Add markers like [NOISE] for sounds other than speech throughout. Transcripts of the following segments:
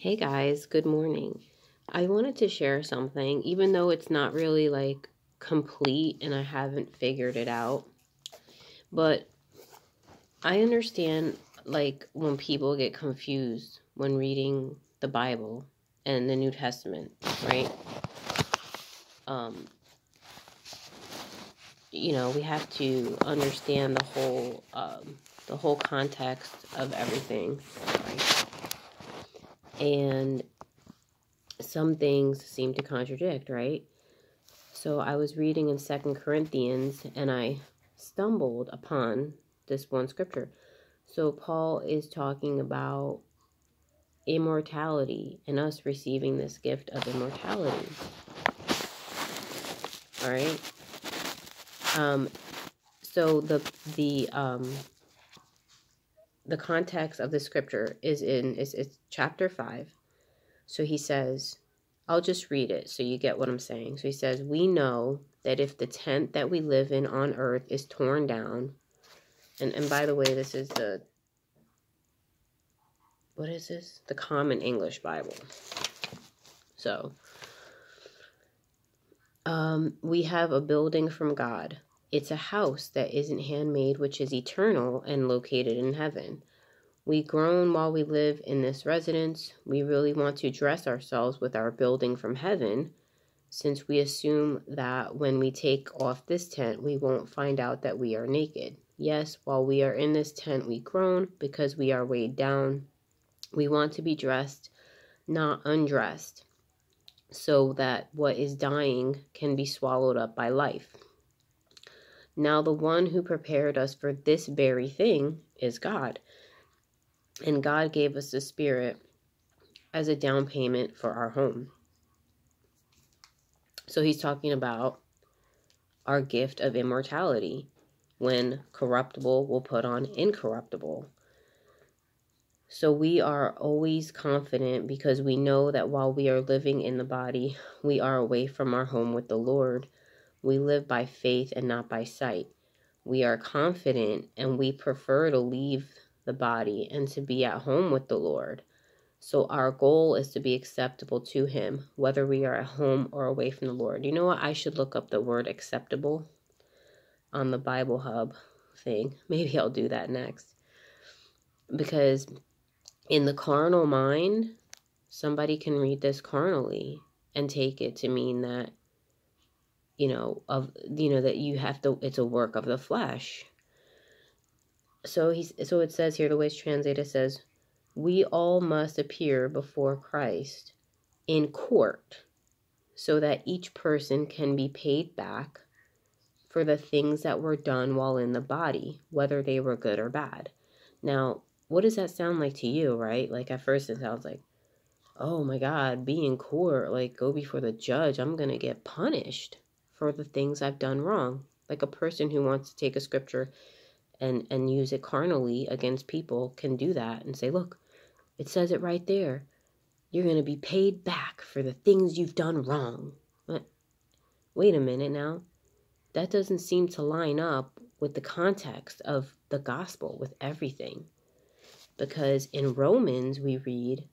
Hey guys, good morning. I wanted to share something, even though it's not really like complete and I haven't figured it out. But I understand like when people get confused when reading the Bible and the New Testament, right? Um, you know, we have to understand the whole um, the whole context of everything? And some things seem to contradict, right? So I was reading in Second Corinthians and I stumbled upon this one scripture. So Paul is talking about immortality and us receiving this gift of immortality. All right. Um so the the um the context of the scripture is in is it's chapter 5 so he says i'll just read it so you get what i'm saying. So he says we know that if the tent that we live in on earth is torn down and and by the way this is the what is this? The common english bible. So um we have a building from god it's a house that isn't handmade, which is eternal and located in heaven. We groan while we live in this residence. We really want to dress ourselves with our building from heaven, since we assume that when we take off this tent, we won't find out that we are naked. Yes, while we are in this tent, we groan because we are weighed down. We want to be dressed, not undressed, so that what is dying can be swallowed up by life. Now, the one who prepared us for this very thing is God. And God gave us the Spirit as a down payment for our home. So he's talking about our gift of immortality when corruptible will put on incorruptible. So we are always confident because we know that while we are living in the body, we are away from our home with the Lord. We live by faith and not by sight. We are confident and we prefer to leave the body and to be at home with the Lord. So our goal is to be acceptable to Him, whether we are at home or away from the Lord. You know what? I should look up the word acceptable on the Bible Hub thing. [LAUGHS] Maybe I'll do that next. Because in the carnal mind, somebody can read this carnally and take it to mean that you know of you know that you have to it's a work of the flesh. So he's so it says here the way it's translated says we all must appear before christ in court so that each person can be paid back for the things that were done while in the body whether they were good or bad. Now what does that sound like to you right? Like at first it sounds like oh my god be in court like go before the judge i'm gonna get punished for the things I've done wrong. Like a person who wants to take a scripture and and use it carnally against people can do that and say, "Look, it says it right there. You're going to be paid back for the things you've done wrong." But wait a minute now. That doesn't seem to line up with the context of the gospel with everything. Because in Romans we read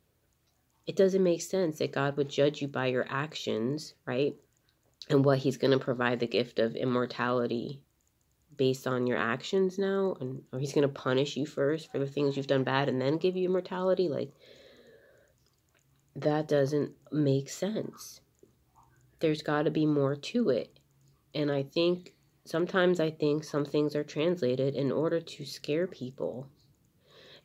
it doesn't make sense that God would judge you by your actions, right? And what he's going to provide the gift of immortality based on your actions now and or he's going to punish you first for the things you've done bad and then give you immortality like that doesn't make sense. There's got to be more to it. And i think sometimes i think some things are translated in order to scare people.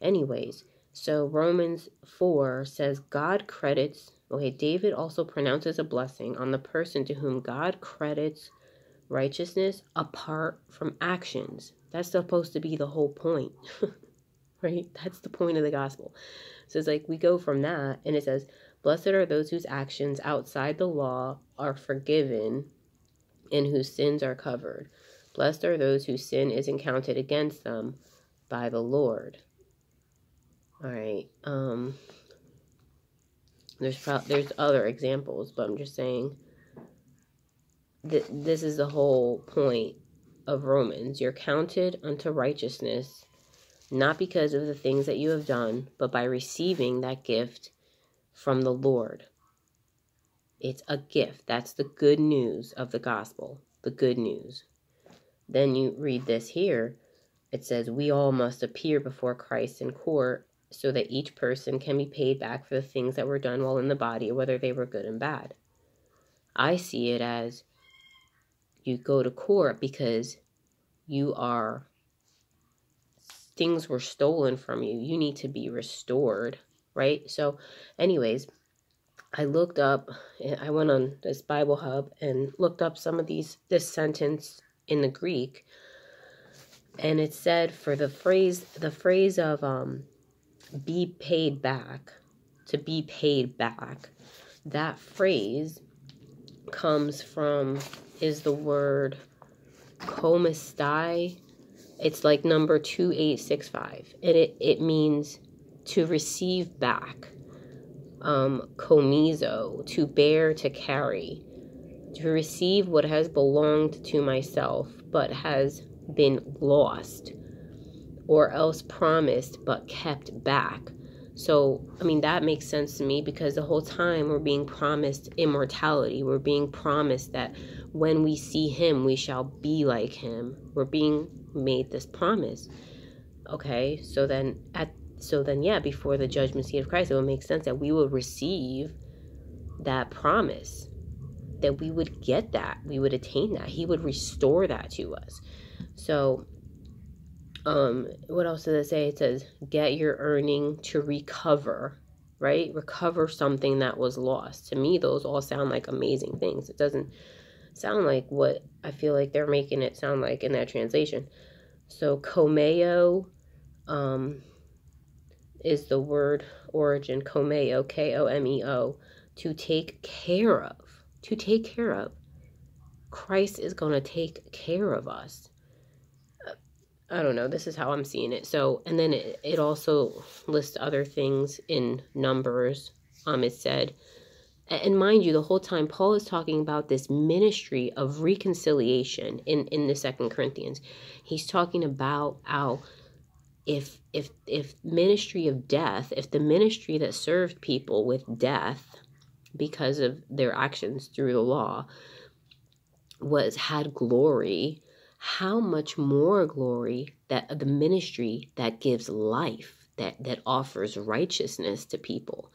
Anyways so romans 4 says god credits Okay, David also pronounces a blessing on the person to whom God credits righteousness apart from actions. That's supposed to be the whole point, [LAUGHS] right? That's the point of the gospel. So it's like we go from that, and it says, Blessed are those whose actions outside the law are forgiven and whose sins are covered. Blessed are those whose sin isn't counted against them by the Lord. All right. Um, there's pro- there's other examples, but I'm just saying that this is the whole point of Romans. You're counted unto righteousness not because of the things that you have done, but by receiving that gift from the Lord. It's a gift. That's the good news of the gospel, the good news. Then you read this here. It says, We all must appear before Christ in court so that each person can be paid back for the things that were done while in the body, whether they were good and bad. I see it as you go to court because you are things were stolen from you. You need to be restored, right? So, anyways, I looked up, I went on this Bible Hub and looked up some of these, this sentence in the Greek. And it said for the phrase, the phrase of um, be paid back, to be paid back, that phrase comes from, is the word komistai. It's like number 2865. And it, it means to receive back. Um, komizo, to bear, to carry. To receive what has belonged to myself, but has been lost. Or else promised, but kept back. So, I mean, that makes sense to me because the whole time we're being promised immortality. We're being promised that when we see Him, we shall be like Him. We're being made this promise. Okay, so then at so then yeah, before the judgment seat of Christ, it would make sense that we would receive that promise, that we would get that, we would attain that. He would restore that to us. So um what else does it say? It says get your earning to recover right? Recover something that was lost. To me those all sound like amazing things. It doesn't sound like what i feel like they're making it sound like in that translation. So komeo um is the word origin. Komeo k-o-m-e-o to take care of. To take care of. Christ is going to take care of us I don't know. This is how I'm seeing it. So, and then it, it also lists other things in Numbers. Um, it said, and mind you, the whole time Paul is talking about this ministry of reconciliation in in the Second Corinthians. He's talking about how if if if ministry of death, if the ministry that served people with death because of their actions through the law was had glory how much more glory that the ministry that gives life that that offers righteousness to people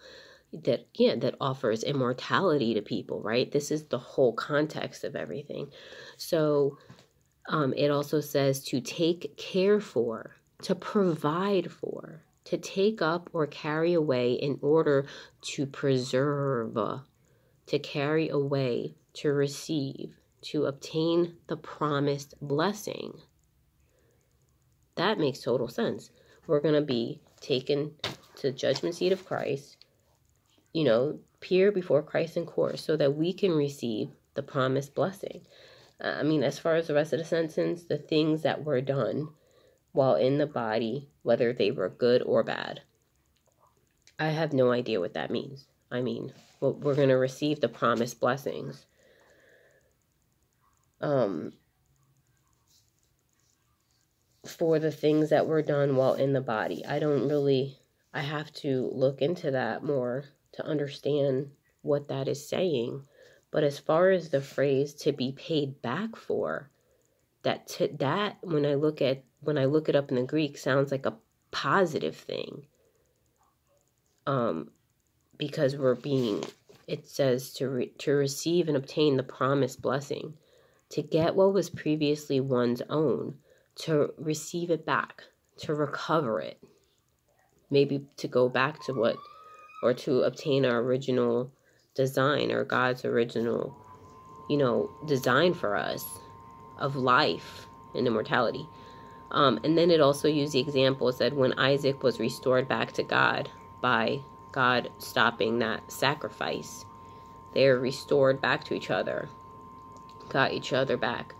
that yeah that offers immortality to people right? This is the whole context of everything. So um, it also says to take care for to provide for to take up or carry away in order to preserve to carry away to receive to obtain the promised blessing. That makes total sense. We're going to be taken to judgment seat of Christ, you know, peer before Christ in court so that we can receive the promised blessing. Uh, I mean, as far as the rest of the sentence, the things that were done while in the body, whether they were good or bad, I have no idea what that means. I mean, we're going to receive the promised blessings um, for the things that were done while in the body. I don't really, I have to look into that more to understand what that is saying. But as far as the phrase to be paid back for, that to, that when I look at when I look it up in the Greek sounds like a positive thing. Um, because we're being it says to re, to receive and obtain the promised blessing to get what was previously one's own, to receive it back, to recover it, maybe to go back to what, or to obtain our original design or God's original, you know, design for us of life and immortality. Um, and then it also used the example that when Isaac was restored back to God by God stopping that sacrifice, they're restored back to each other got each other back.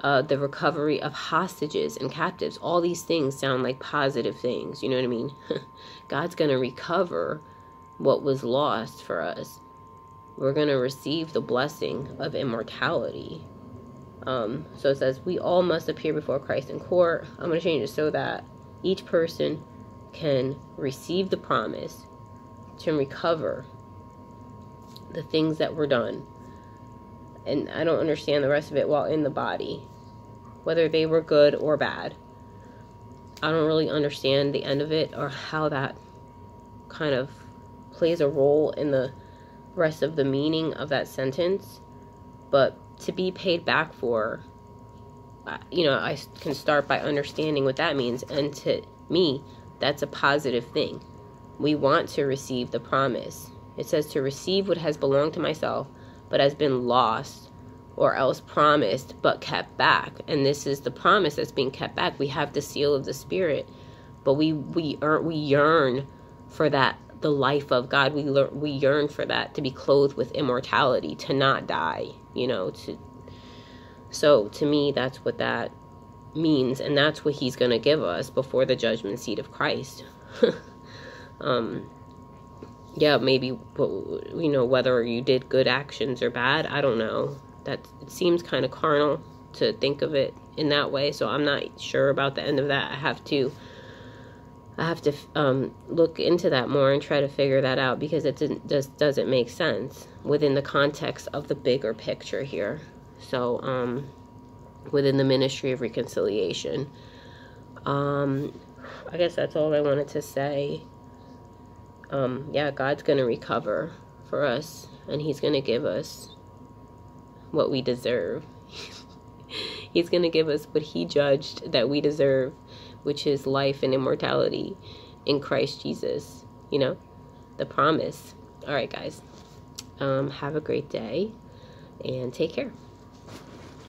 Uh, the recovery of hostages and captives. All these things sound like positive things. You know what I mean? [LAUGHS] God's going to recover what was lost for us. We're going to receive the blessing of immortality. Um, so it says, We all must appear before Christ in court. I'm going to change it so that each person can receive the promise to recover the things that were done. And I don't understand the rest of it while in the body, whether they were good or bad. I don't really understand the end of it or how that kind of plays a role in the rest of the meaning of that sentence. But to be paid back for, you know, I can start by understanding what that means. And to me, that's a positive thing. We want to receive the promise. It says to receive what has belonged to myself, but has been lost or else promised but kept back. And this is the promise that's being kept back. We have the seal of the Spirit, but we we earn, we yearn for that the life of God. We learn, we yearn for that to be clothed with immortality, to not die. You know, to so to me that's what that means, and that's what He's going to give us before the judgment seat of Christ. [LAUGHS] um, yeah, maybe you know whether you did good actions or bad. I don't know. That it seems kind of carnal to think of it in that way so i'm not sure about the end of that. I have to i have to um, look into that more and try to figure that out because it just doesn't make sense within the context of the bigger picture here. So um, within the ministry of reconciliation. Um, i guess that's all i wanted to say um, yeah god's gonna recover for us and he's gonna give us what we deserve. [LAUGHS] He's going to give us what He judged that we deserve, which is life and immortality in Christ Jesus. You know, the promise. All right, guys. Um, have a great day and take care.